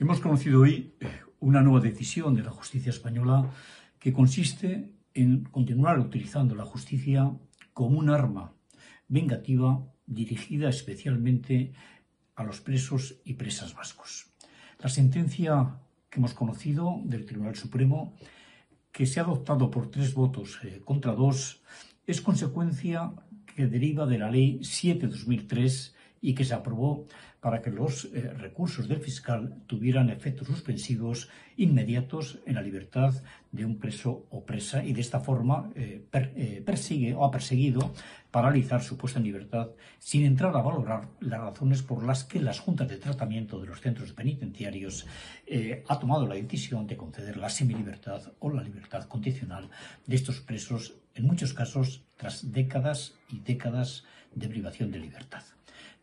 Hemos conocido hoy eh, una nueva decisión de la justicia española que consiste en continuar utilizando la justicia como un arma vengativa dirigida especialmente a los presos y presas vascos. La sentencia que hemos conocido del Tribunal Supremo, que se ha adoptado por tres votos eh, contra dos, es consecuencia que deriva de la Ley 7-2003 y que se aprobó para que los eh, recursos del fiscal tuvieran efectos suspensivos inmediatos en la libertad de un preso o presa y de esta forma eh, eh, persigue o ha perseguido paralizar su puesta en libertad sin entrar a valorar las razones por las que las juntas de tratamiento de los centros penitenciarios ha tomado la decisión de conceder la semilibertad o la libertad condicional de estos presos, en muchos casos tras décadas y décadas de privación de libertad.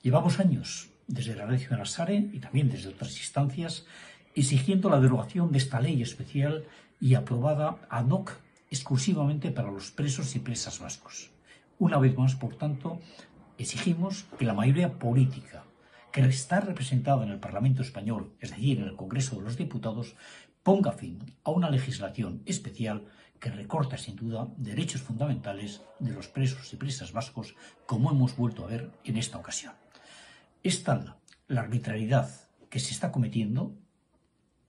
Llevamos años, desde la ley la SARE y también desde otras instancias, exigiendo la derogación de esta ley especial y aprobada ad hoc exclusivamente para los presos y presas vascos. Una vez más, por tanto, exigimos que la mayoría política que está representada en el Parlamento español, es decir, en el Congreso de los Diputados, ponga fin a una legislación especial que recorta sin duda derechos fundamentales de los presos y presas vascos, como hemos vuelto a ver en esta ocasión. Es tal la arbitrariedad que se está cometiendo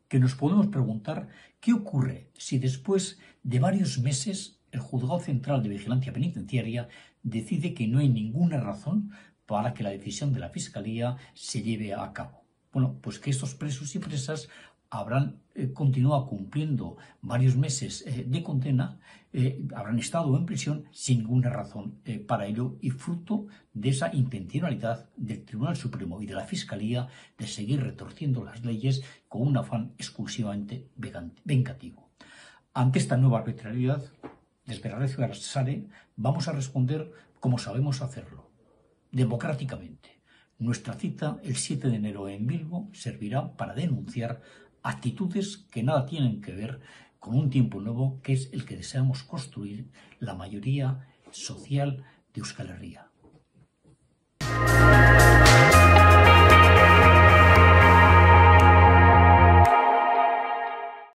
que nos podemos preguntar qué ocurre si después de varios meses el Juzgado Central de Vigilancia Penitenciaria decide que no hay ninguna razón para que la decisión de la Fiscalía se lleve a cabo. Bueno, pues que estos presos y presas habrán eh, continuado cumpliendo varios meses eh, de condena, eh, habrán estado en prisión sin ninguna razón para ello y fruto de esa intencionalidad del Tribunal Supremo y de la Fiscalía de seguir retorciendo las leyes con un afán exclusivamente vengativo. Ante esta nueva arbitrariedad, desde la red Sare vamos a responder como sabemos hacerlo, democráticamente. Nuestra cita el 7 de enero en Bilbo servirá para denunciar actitudes que nada tienen que ver con un tiempo nuevo que es el que deseamos construir la mayoría social de Euskal Herria.